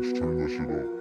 bitch, turn that shit.